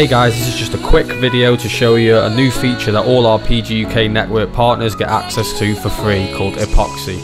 Hey guys, this is just a quick video to show you a new feature that all our PG UK network partners get access to for free called Epoxy.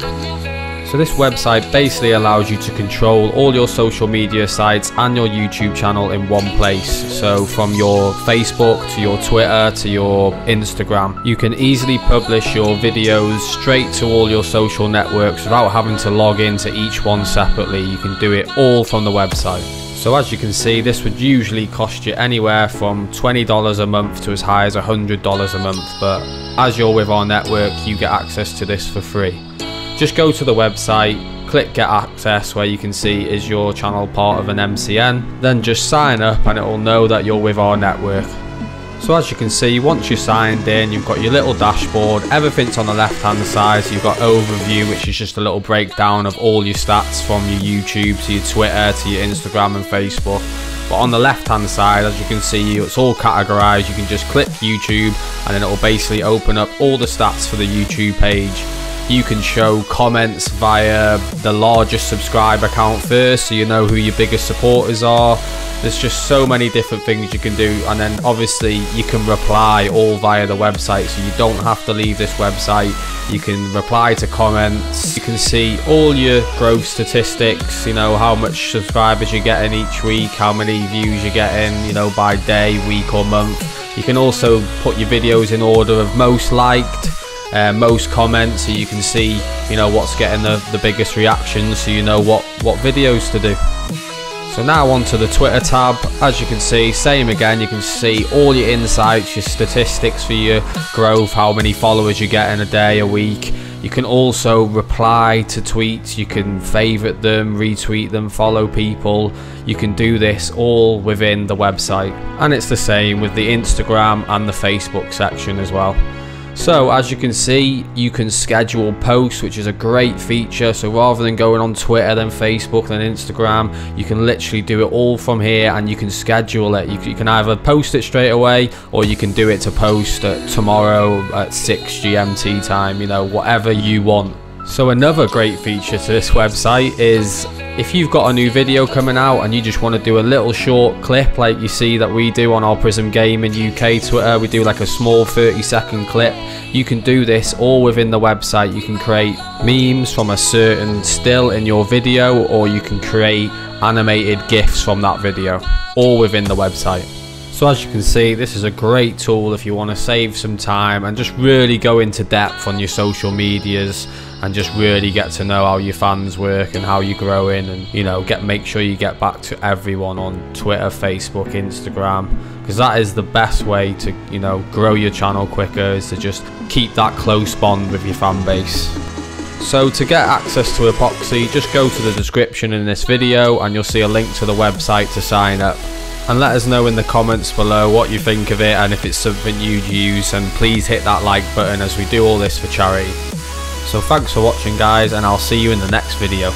So this website basically allows you to control all your social media sites and your YouTube channel in one place. So from your Facebook to your Twitter to your Instagram, you can easily publish your videos straight to all your social networks without having to log into each one separately. You can do it all from the website. So as you can see, this would usually cost you anywhere from $20 a month to as high as $100 a month. But as you're with our network, you get access to this for free just go to the website click get access where you can see is your channel part of an MCN then just sign up and it will know that you're with our network so as you can see once you're signed in you've got your little dashboard everything's on the left hand side so you've got overview which is just a little breakdown of all your stats from your YouTube to your Twitter to your Instagram and Facebook. But on the left hand side as you can see it's all categorized. You can just click YouTube and then it will basically open up all the stats for the YouTube page you can show comments via the largest subscriber count first so you know who your biggest supporters are. There's just so many different things you can do and then obviously you can reply all via the website so you don't have to leave this website. You can reply to comments. You can see all your growth statistics you know how much subscribers you're getting each week how many views you're getting you know by day week or month. You can also put your videos in order of most liked uh, most comments so you can see you know what's getting the, the biggest reactions so you know what what videos to do. So now onto the Twitter tab. As you can see same again you can see all your insights your statistics for your growth how many followers you get in a day a week. You can also reply to tweets you can favorite them retweet them follow people. You can do this all within the website. And it's the same with the Instagram and the Facebook section as well so as you can see, you can schedule posts, which is a great feature. So rather than going on Twitter, then Facebook, then Instagram, you can literally do it all from here and you can schedule it. You, can either post it straight away or you can do it to post tomorrow at 6 GMT time, you know, whatever you want. So another great feature to this website is if you've got a new video coming out and you just want to do a little short clip like you see that we do on our Prism Gaming UK Twitter, we do like a small 30 second clip, you can do this all within the website. You can create memes from a certain still in your video or you can create animated GIFs from that video, all within the website. So as you can see, this is a great tool if you want to save some time and just really go into depth on your social medias and just really get to know how your fans work and how you're growing and you know get make sure you get back to everyone on Twitter, Facebook, Instagram because that is the best way to you know grow your channel quicker is to just keep that close bond with your fan base. So to get access to Epoxy, just go to the description in this video and you'll see a link to the website to sign up and let us know in the comments below what you think of it and if it's something you'd use and please hit that like button as we do all this for charity. So thanks for watching guys and I'll see you in the next video.